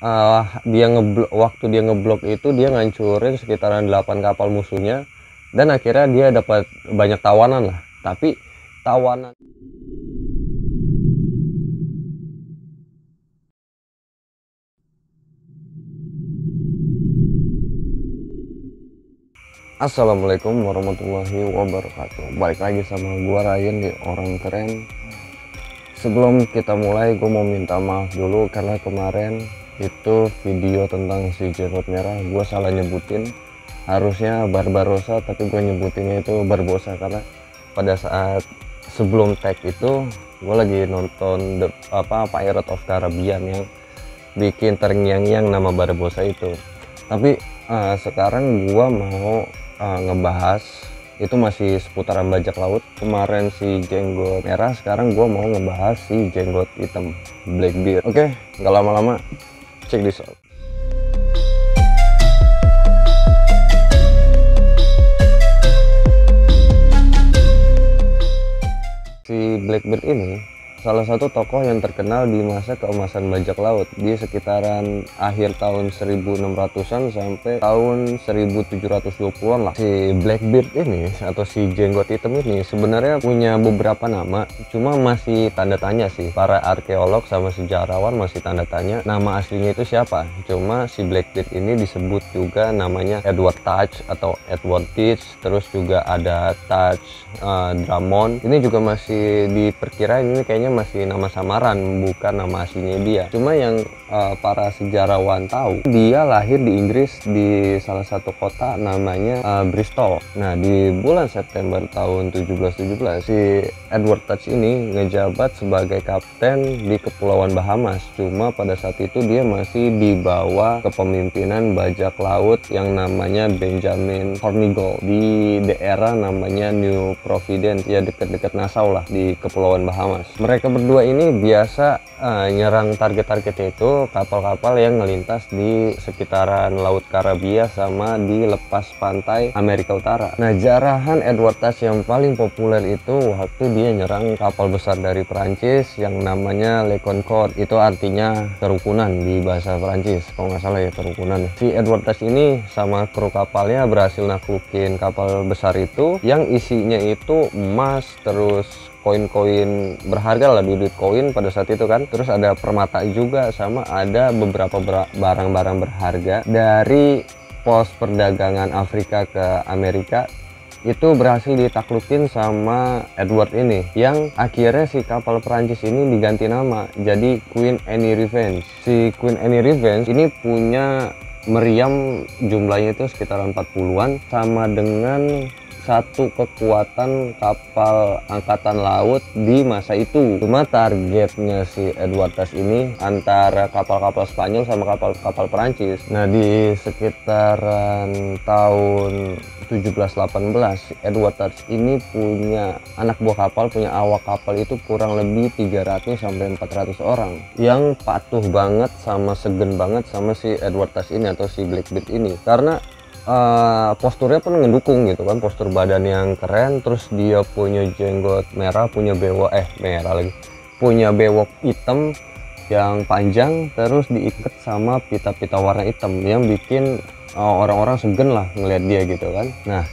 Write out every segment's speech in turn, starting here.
uh, dia ngeblok waktu dia ngeblok itu dia ngancurin sekitaran 8 kapal musuhnya dan akhirnya dia dapat banyak tawanan lah. Tapi tawanan Assalamualaikum warahmatullahi wabarakatuh. Balik lagi sama gua Ryan di Orang Keren Sebelum kita mulai gue mau minta maaf dulu Karena kemarin itu video tentang si jenggot merah. Gue salah nyebutin. Harusnya Barbarossa tapi gue nyebutinnya itu Barbosa Karena pada saat sebelum tag itu gue lagi nonton the, apa Pirate of Caribbean yang bikin terngiang-ngiang nama Barbosa itu. Tapi uh, sekarang gua mau uh, ngebahas itu masih seputaran bajak laut. Kemarin si jenggot merah sekarang gue mau ngebahas si jenggot hitam blackbeard oke okay, nggak lama-lama cek this out si blackbeard ini salah satu tokoh yang terkenal di masa keemasan bajak laut di sekitaran akhir tahun 1600-an sampai tahun 1720-an lah. Si Blackbeard ini atau si jenggot hitam ini sebenarnya punya beberapa nama, cuma masih tanda tanya sih. Para arkeolog sama sejarawan masih tanda tanya nama aslinya itu siapa. Cuma si Blackbeard ini disebut juga namanya Edward Touch atau Edward Teach, terus juga ada Touch uh, Drummond. Ini juga masih diperkirain ini kayaknya masih nama samaran bukan nama aslinya dia. Cuma yang uh, para sejarawan tahu dia lahir di Inggris di salah satu kota namanya uh, Bristol. Nah di bulan September tahun 1717 si Edward Touch ini ngejabat sebagai kapten di Kepulauan Bahamas. Cuma pada saat itu dia masih di bawah kepemimpinan bajak laut yang namanya Benjamin Hornigold di daerah namanya New Providence ya dekat-dekat Nassau lah di Kepulauan Bahamas. Mereka mereka berdua ini biasa uh, nyerang target-targetnya itu kapal-kapal yang melintas di sekitaran Laut Karibia sama di lepas pantai Amerika Utara. Nah, jarahan Edward Touch yang paling populer itu waktu dia nyerang kapal besar dari Perancis yang namanya Le Concorde. Itu artinya kerukunan di bahasa Perancis, kalau nggak salah ya kerukunan. Si Edward Touch ini sama kru kapalnya berhasil naklukin kapal besar itu yang isinya itu emas terus koin-koin berharga lah duit koin pada saat itu kan. Terus ada permata juga sama ada beberapa barang-barang berharga dari pos perdagangan Afrika ke Amerika. Itu berhasil ditaklukin sama Edward ini yang akhirnya si kapal Perancis ini diganti nama jadi Queen Annie Revenge. Si Queen Annie Revenge ini punya meriam jumlahnya itu sekitar 40-an sama dengan satu kekuatan kapal angkatan laut di masa itu. Cuma targetnya si Edward Touch ini antara kapal-kapal Spanyol sama kapal-kapal Perancis. Nah di sekitaran tahun 1718 Edward ini punya anak buah kapal, punya awak kapal itu kurang lebih 300 sampai 400 orang yang patuh banget sama segen banget sama si Edward ini atau si Blackbeard ini karena uh, posturnya pun ngedukung gitu kan. Postur badan yang keren terus dia punya jenggot merah punya bewok eh merah lagi. Punya bewok hitam yang panjang terus diikat sama pita-pita warna hitam yang bikin eh, orang-orang uh, segen lah ngeliat dia gitu kan. Nah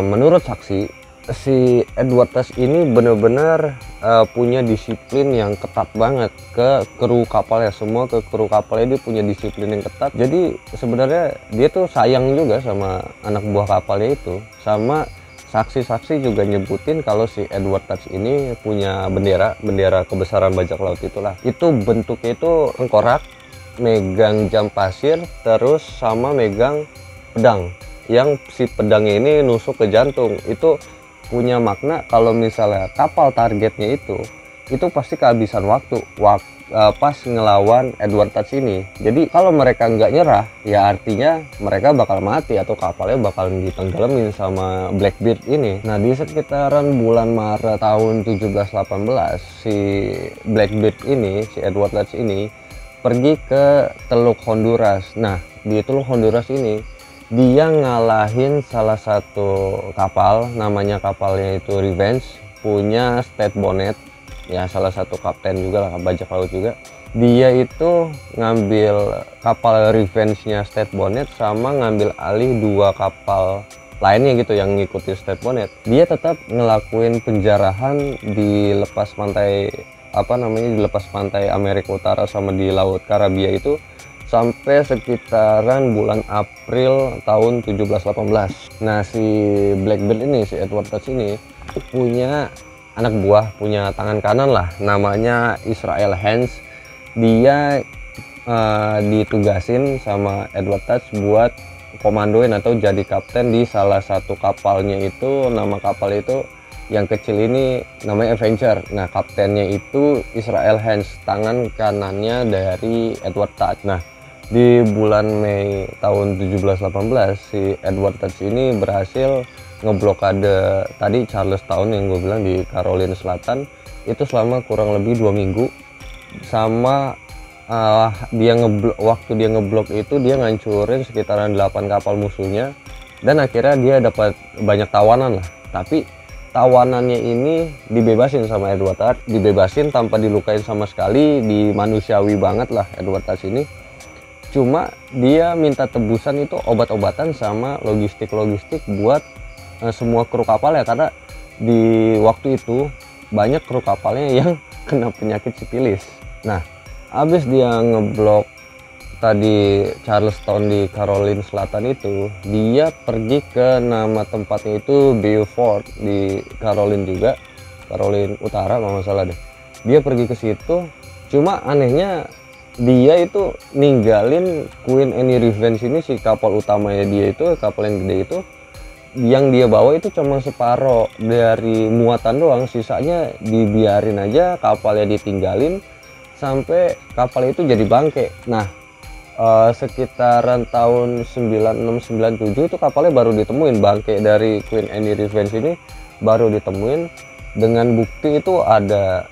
menurut saksi si Edward Tess ini bener-bener uh, punya disiplin yang ketat banget. Ke kru kapalnya semua ke kru kapalnya dia punya disiplin yang ketat. Jadi sebenarnya dia tuh sayang juga sama anak buah kapalnya itu. Sama saksi-saksi juga nyebutin kalau si Edward Touch ini punya bendera bendera kebesaran bajak laut itulah. Itu bentuknya itu tengkorak megang jam pasir terus sama megang pedang. Yang si pedangnya ini nusuk ke jantung. Itu punya makna kalau misalnya kapal targetnya itu itu pasti kehabisan waktu waktu uh, pas ngelawan Edward Touch ini. Jadi kalau mereka nggak nyerah ya artinya mereka bakal mati atau kapalnya bakal ditenggelamin sama Blackbeard ini. Nah di sekitaran bulan Maret tahun 1718 si Blackbeard ini si Edward Touch ini pergi ke Teluk Honduras. Nah di Teluk Honduras ini dia ngalahin salah satu kapal namanya kapalnya itu Revenge punya State Bonnet ya salah satu kapten juga lah bajak laut juga. Dia itu ngambil kapal revenge-nya State Bonnet sama ngambil alih dua kapal lainnya gitu yang ngikuti State Bonnet. Dia tetap ngelakuin penjarahan di lepas pantai apa namanya di lepas pantai Amerika Utara sama di Laut Karibia itu sampai sekitaran bulan April tahun 1718 nah si Blackbeard ini si Edward Touch ini punya anak buah punya tangan kanan lah. Namanya Israel Hans dia uh, ditugasin sama Edward Touch buat komandoin atau jadi kapten di salah satu kapalnya itu. Nama kapal itu yang kecil ini namanya Avenger. Nah kaptennya itu Israel Hans tangan kanannya dari Edward Touch. Nah di bulan Mei tahun 1718 si Edward Touch ini berhasil ngeblokade tadi Charlestown yang gue bilang di Carolina Selatan itu selama kurang lebih dua minggu. Sama uh, dia ngeblok waktu dia ngeblok itu dia ngancurin sekitaran 8 kapal musuhnya dan akhirnya dia dapat banyak tawanan lah. Tapi tawanannya ini dibebasin sama Edward Hart dibebasin tanpa dilukain sama sekali di manusiawi banget lah Edward Hart ini cuma dia minta tebusan itu obat-obatan sama logistik-logistik buat uh, semua kru kapal ya. Karena di waktu itu banyak kru kapalnya yang kena penyakit sipilis. Nah, abis dia ngeblok tadi Charleston di Caroline Selatan itu, dia pergi ke nama tempatnya itu Beaufort di Caroline juga, Caroline Utara kalau salah deh. Dia pergi ke situ, cuma anehnya dia itu ninggalin Queen Anne Revenge ini si kapal utamanya dia itu kapal yang gede itu yang dia bawa itu cuma separoh dari muatan doang sisanya dibiarin aja kapalnya ditinggalin sampai kapal itu jadi bangke. Nah uh, sekitaran tahun 9697 itu kapalnya baru ditemuin bangke dari Queen Anne Revenge ini baru ditemuin. Dengan bukti itu ada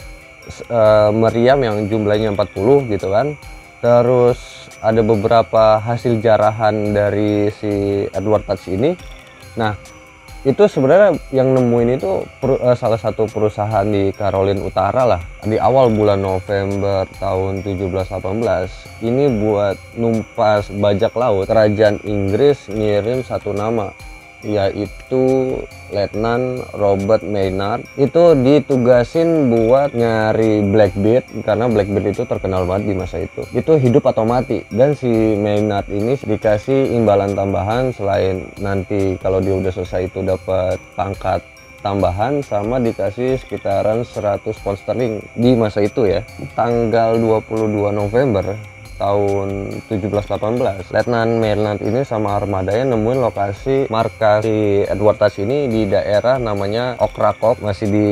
uh, meriam yang jumlahnya 40 gitu kan. Terus ada beberapa hasil jarahan dari si Edward Touch ini. Nah itu sebenarnya yang nemuin itu per, uh, salah satu perusahaan di Caroline Utara lah. Di awal bulan November tahun 1718 ini buat numpas bajak laut. Kerajaan Inggris ngirim satu nama yaitu Letnan Robert Maynard. Itu ditugasin buat nyari Blackbeard karena Blackbeard itu terkenal banget di masa itu. Itu hidup atau mati. Dan si Maynard ini dikasih imbalan tambahan selain nanti kalau dia udah selesai itu dapat pangkat tambahan sama dikasih sekitaran 100 pound sterling di masa itu ya. Tanggal 22 November tahun 1718 Letnan Maryland ini sama armadanya nemuin lokasi markas si Edward Touch ini di daerah namanya Okrakop masih di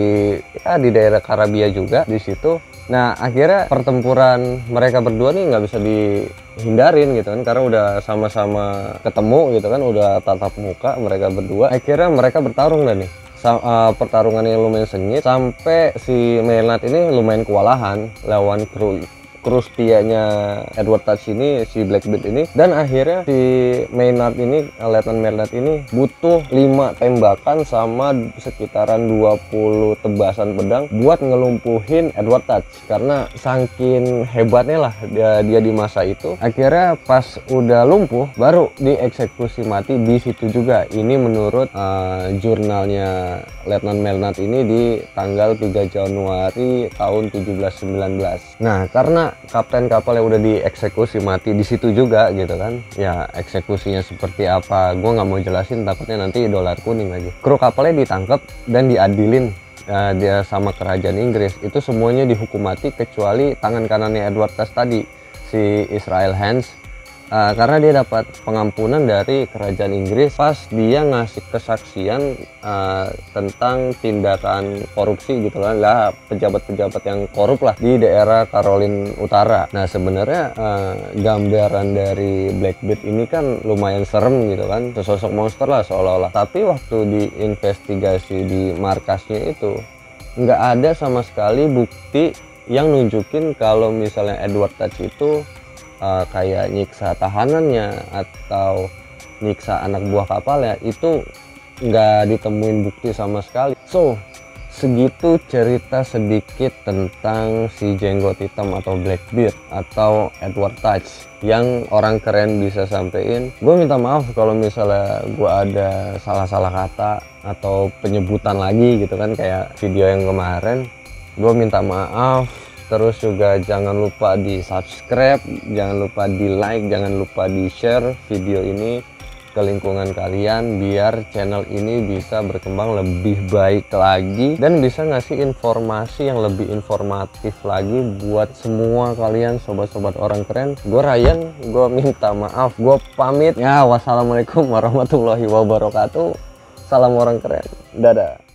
ya di daerah Karabia juga di situ. Nah akhirnya pertempuran mereka berdua nih nggak bisa dihindarin gitu kan karena udah sama-sama ketemu gitu kan udah tatap muka mereka berdua. Akhirnya mereka bertarung dan nih. Uh, pertarungan yang lumayan sengit sampai si Maynard ini lumayan kewalahan lawan kru krustianya Edward Touch ini si Blackbeard ini dan akhirnya si Maynard ini Lieutenant Maynard ini butuh 5 tembakan sama sekitaran 20 tebasan pedang buat ngelumpuhin Edward Touch. Karena saking hebatnya lah dia, dia di masa itu akhirnya pas udah lumpuh baru dieksekusi mati di situ juga. Ini menurut uh, jurnalnya Lieutenant Maynard ini di tanggal 3 Januari tahun 1719 nah karena kapten kapal yang udah dieksekusi mati di situ juga gitu kan. Ya eksekusinya seperti apa gue nggak mau jelasin takutnya nanti dolar kuning lagi. Kru kapalnya ditangkap dan diadilin uh, dia sama kerajaan Inggris. Itu semuanya dihukum mati kecuali tangan kanannya Edward Tas tadi si Israel Hans uh, karena dia dapat pengampunan dari kerajaan Inggris pas dia ngasih kesaksian uh, tentang tindakan korupsi gitu kan lah pejabat-pejabat yang korup lah di daerah Caroline Utara. Nah sebenarnya uh, gambaran dari Blackbeard ini kan lumayan serem gitu kan sesosok monster lah seolah-olah. Tapi waktu diinvestigasi di markasnya itu nggak ada sama sekali bukti yang nunjukin kalau misalnya Edward Touch itu uh, kayak nyiksa tahanannya atau nyiksa anak buah kapal ya itu nggak ditemuin bukti sama sekali. So segitu cerita sedikit tentang si jenggot hitam atau Blackbeard atau Edward Touch yang orang keren bisa sampein. Gue minta maaf kalau misalnya gue ada salah-salah kata atau penyebutan lagi gitu kan kayak video yang kemarin. Gue minta maaf terus juga jangan lupa di subscribe jangan lupa di like jangan lupa di share video ini ke lingkungan kalian biar channel ini bisa berkembang lebih baik lagi dan bisa ngasih informasi yang lebih informatif lagi buat semua kalian sobat-sobat orang keren. Gue Ryan gue minta maaf gue pamit. Ya wassalamualaikum warahmatullahi wabarakatuh. Salam orang keren. Dadah